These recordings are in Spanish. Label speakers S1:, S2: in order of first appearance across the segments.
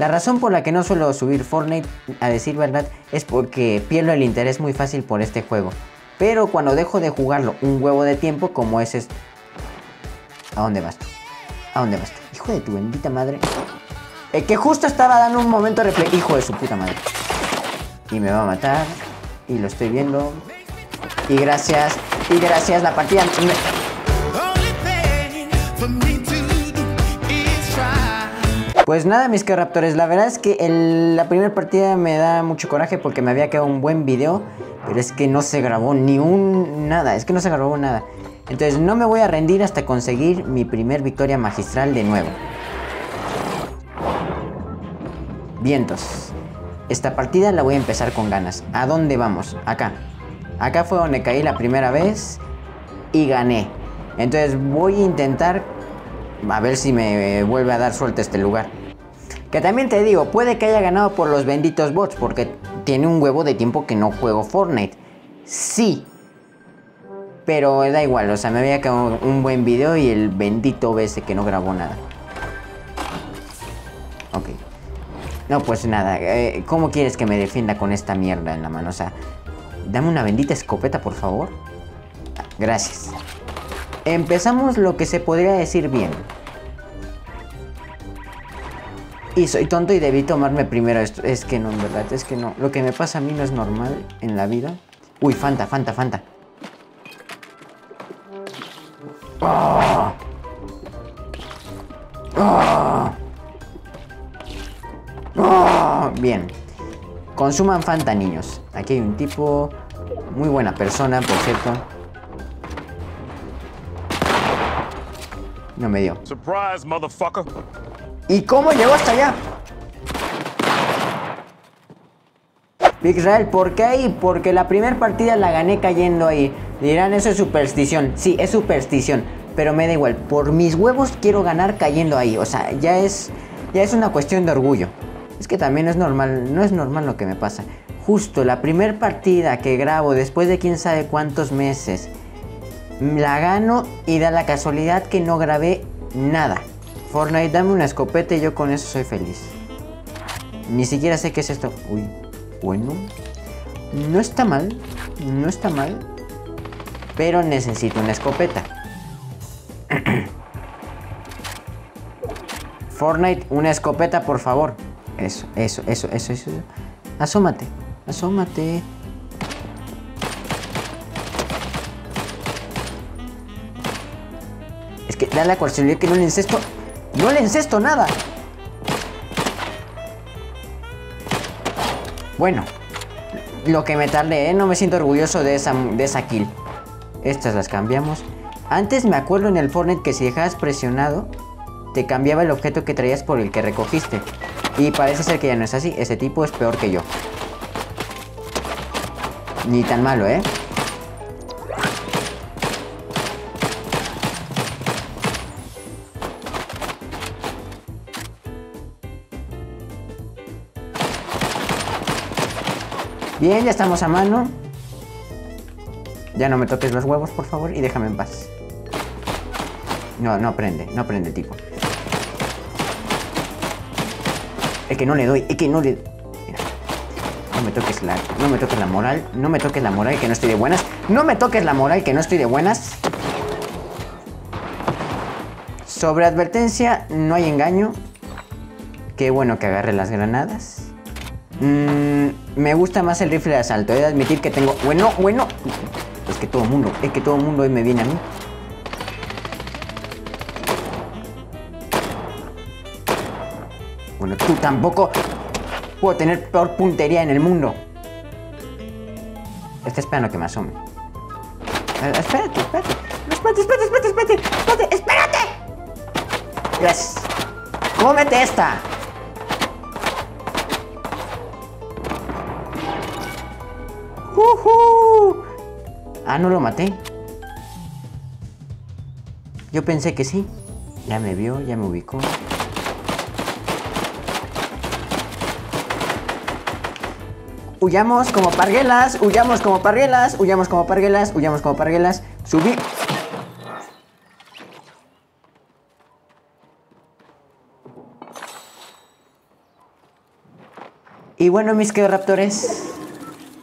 S1: La razón por la que no suelo subir Fortnite, a decir verdad, es porque pierdo el interés muy fácil por este juego. Pero cuando dejo de jugarlo un huevo de tiempo, como es este... ¿A dónde vas tú? ¿A dónde vas tú? Hijo de tu bendita madre. El que justo estaba dando un momento de Hijo de su puta madre. Y me va a matar. Y lo estoy viendo. Y gracias. Y gracias la partida. Pues nada, mis que raptores, la verdad es que la primera partida me da mucho coraje porque me había quedado un buen video, pero es que no se grabó ni un nada, es que no se grabó nada. Entonces no me voy a rendir hasta conseguir mi primer victoria magistral de nuevo. Vientos. Esta partida la voy a empezar con ganas. ¿A dónde vamos? Acá. Acá fue donde caí la primera vez y gané. Entonces voy a intentar a ver si me vuelve a dar suerte este lugar. Que también te digo, puede que haya ganado por los benditos bots, porque tiene un huevo de tiempo que no juego Fortnite. Sí. Pero da igual, o sea, me había quedado un buen video y el bendito BS que no grabó nada. Ok. No, pues nada, eh, ¿cómo quieres que me defienda con esta mierda en la mano? O sea, dame una bendita escopeta, por favor. Gracias. Empezamos lo que se podría decir bien. Y soy tonto y debí tomarme primero esto. Es que no, en verdad, es que no. Lo que me pasa a mí no es normal en la vida. Uy, Fanta, Fanta, Fanta. ¡Oh! ¡Oh! Bien. Consuman Fanta, niños. Aquí hay un tipo... Muy buena persona, por cierto. No me dio. Surprise, motherfucker. ¿Y cómo llegó hasta allá? Israel, ¿por qué ahí? Porque la primera partida la gané cayendo ahí. Dirán, eso es superstición. Sí, es superstición. Pero me da igual. Por mis huevos quiero ganar cayendo ahí. O sea, ya es, ya es una cuestión de orgullo. Es que también es normal, no es normal lo que me pasa. Justo la primera partida que grabo después de quién sabe cuántos meses, la gano y da la casualidad que no grabé nada. Fortnite, dame una escopeta y yo con eso soy feliz. Ni siquiera sé qué es esto. Uy, bueno. No está mal, no está mal. Pero necesito una escopeta. Fortnite, una escopeta, por favor. Eso, eso, eso, eso, eso. Asómate, asómate. Es que da la casualidad que no le incesto no le encesto nada. Bueno, lo que me tardé, ¿eh? no me siento orgulloso de esa, de esa kill. Estas las cambiamos. Antes me acuerdo en el Fortnite que si dejabas presionado, te cambiaba el objeto que traías por el que recogiste. Y parece ser que ya no es así. Ese tipo es peor que yo. Ni tan malo, ¿eh? Bien, ya estamos a mano. Ya no me toques los huevos, por favor, y déjame en paz. No, no prende, no prende, tipo. Es que no le doy, es que no le... Mira. No me toques la... No me toques la moral, no me toques la moral que no estoy de buenas. No me toques la moral que no estoy de buenas. Sobre advertencia, no hay engaño. Qué bueno que agarre las granadas. Mmm, me gusta más el rifle de asalto. He de admitir que tengo... Bueno, bueno. Es que todo el mundo, es que todo el mundo hoy me viene a mí. Bueno, tú tampoco puedo tener peor puntería en el mundo. Está esperando que me asome. Espérate, espérate. Espérate, espérate, espérate, espérate. Espérate, espérate. Gracias. Cómete esta. Ah, no lo maté. Yo pensé que sí. Ya me vio, ya me ubicó. Huyamos como parguelas, huyamos como parguelas, huyamos como parguelas, huyamos como parguelas. Subí. Y bueno, mis queridos raptores,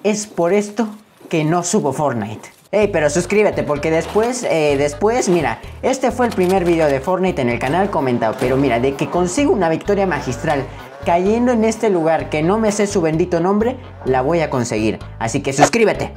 S1: es por esto que no subo Fortnite. Ey, pero suscríbete porque después, eh, después, mira, este fue el primer video de Fortnite en el canal comentado, pero mira, de que consigo una victoria magistral cayendo en este lugar que no me sé su bendito nombre, la voy a conseguir. Así que suscríbete.